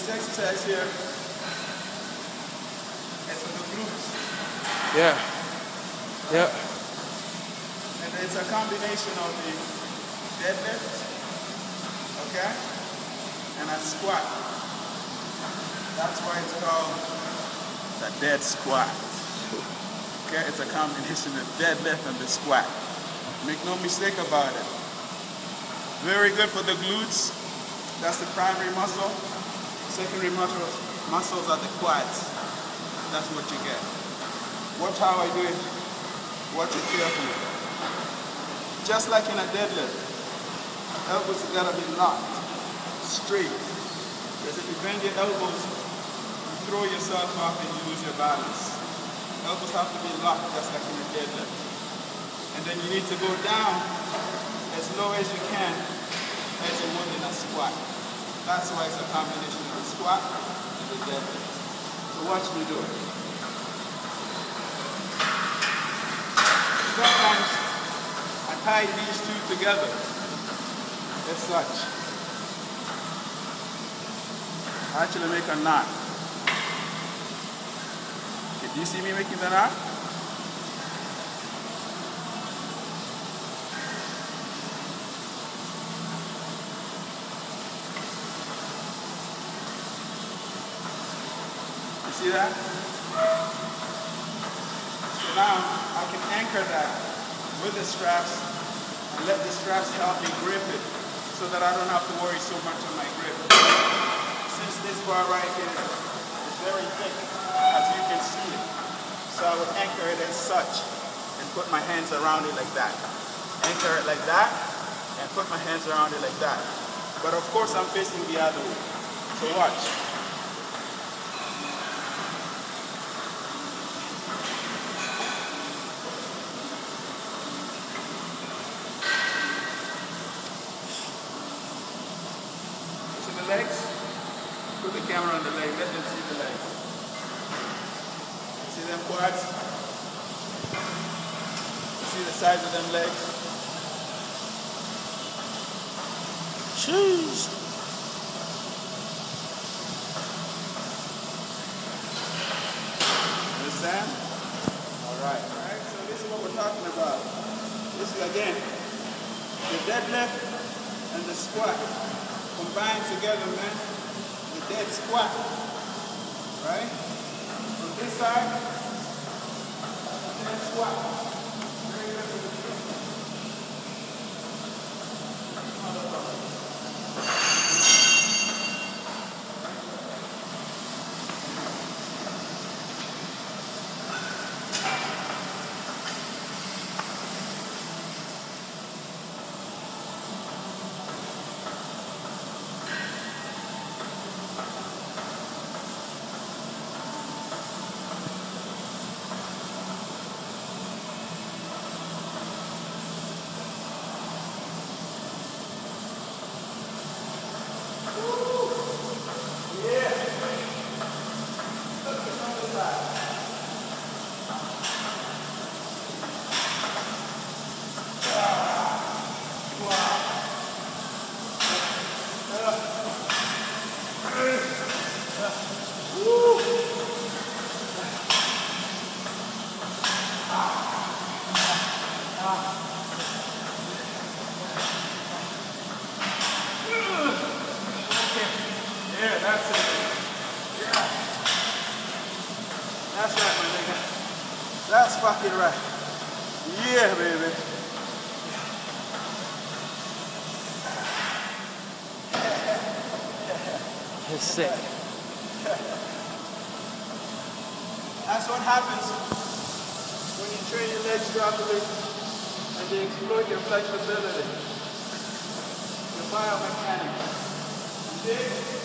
this exercise here is for the glutes. Yeah. Yeah. And it's a combination of the deadlift, okay, and a squat. That's why it's called the dead squat. Okay, it's a combination of deadlift and the squat. Make no mistake about it. Very good for the glutes. That's the primary muscle. Secondary muscles, muscles are the quads. That's what you get. Watch how I do it. Watch it carefully. Just like in a deadlift, elbows gotta be locked, straight. Because if you bend your elbows, you throw yourself off and you lose your balance. Elbows have to be locked just like in a deadlift. And then you need to go down as low as you can as you would in a squat. That's why it's a combination squat and a deadlift. So watch me do it. Sometimes I tie these two together as such. I actually make a knot. Do you see me making the knot? You see that? So now I can anchor that with the straps and let the straps help me grip it so that I don't have to worry so much on my grip. Since this bar right here is very thick, as you can see it, so I would anchor it as such and put my hands around it like that. Anchor it like that and put my hands around it like that. But of course I'm facing the other way. So watch. Legs? Put the camera on the leg. Let them see the legs. See them quads? See the size of them legs? Jeez. Understand? Alright. Alright, so this is what we're talking about. This is again the deadlift and the squat combined together, man. The dead squat. Right? From this side, dead squat. That's it. Yeah. That's right, my nigga. That's fucking right. Yeah, baby. It's sick. That's what happens when you train your legs properly and you exploit your flexibility, your biomechanics. You dig?